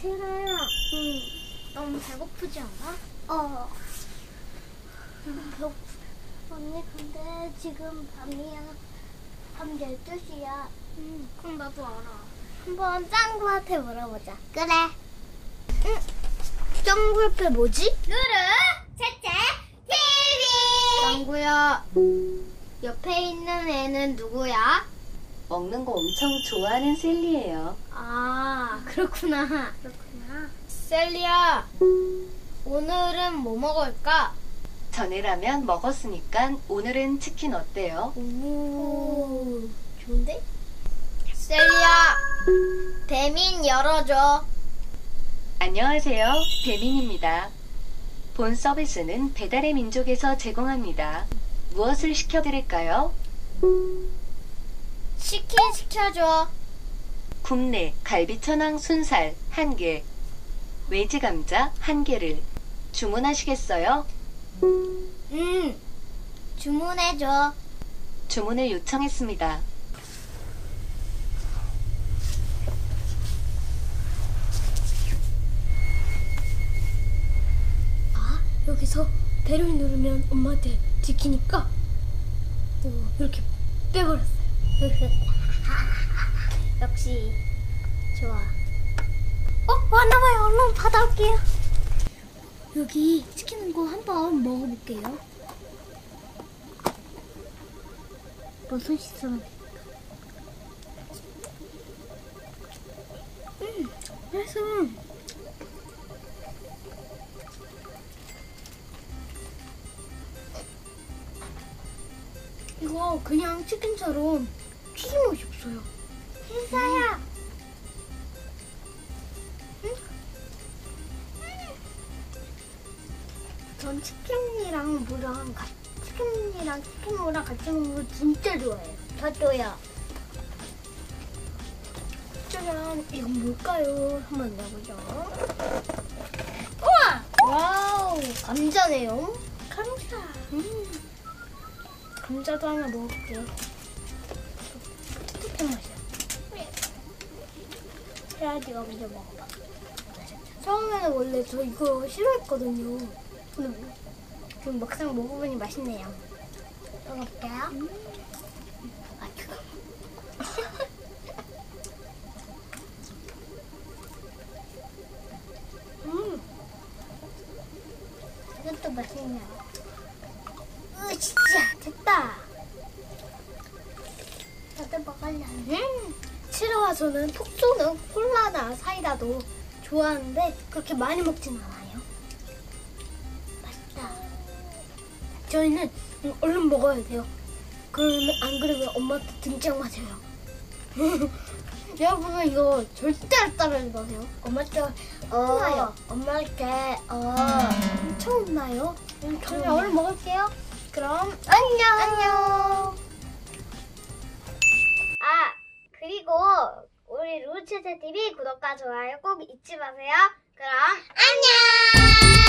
제라야. 응. 너무 배고프지 않아? 어. 음, 배고프. 언니 근데 지금 밤이야. 밤 12시야. 응. 그럼 나도 알아. 한번 짱구한테 물어보자. 그래. 응. 짱구한테 뭐지? 루루체체 TV. 짱구야. 옆에 있는 애는 누구야? 먹는 거 엄청 좋아하는 셀리예요. 아, 그렇구나. 그렇구나. 셀리야. 오늘은 뭐 먹을까? 전에 라면 먹었으니까 오늘은 치킨 어때요? 오, 좋은데? 셀리야, 배민 열어줘. 안녕하세요. 배민입니다. 본 서비스는 배달의 민족에서 제공합니다. 무엇을 시켜드릴까요? 치킨 시켜줘. 굽네 갈비천왕 순살 1개, 외지 감자 1개를 주문하시겠어요? 응. 주문해줘. 주문을 요청했습니다. 아, 여기서 배를 누르면 엄마한테 지키니까 오, 이렇게 빼버렸어요. 역시 좋아. 어, 왔나봐요. 얼른 받아올게요. 여기 시키는 거 한번 먹어볼게요. 무슨 씻으면 음, 그래서 이거 그냥 치킨처럼 튀김옷이 없어요. 인사야. 전 치킨이랑 무랑 치킨이랑 치킨 무랑 같이 먹는 거 진짜 좋아해요. 저도요. 짜잔, 이건 뭘까요? 한번 넣어보죠. 우와! 와우, 감자네요. 감자. 음. 감자도 하나 먹을게요. 맛이야. 해야지가 먼저 먹어봐. 처음에는 원래 저 이거 싫어했거든요. 근데 지금 막상 먹어보니 맛있네요. 먹어볼게요. 아, 뜨거워. 음. 이것도 맛있네요. 으, 진짜 됐다. 다들? 음. 치러와 저는 톡 쏘는 콜라나 사이다도 좋아하는데 그렇게 많이 먹진 않아요. 맛있다. 저희는 음, 얼른 먹어야 돼요. 그러면 안 그러면 엄마한테 등짝 맞아요. 여러분 이거 절대 따르지 마세요. 엄마한테 혼나요. 엄마한테 어, 엄청 혼나요. 그러면 얼른 먹을게요. 그럼 안녕. 안녕. 우리 루치즈 TV 구독과 좋아요 꼭 잊지 마세요. 그럼 안녕.